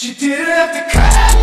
You didn't have to cry.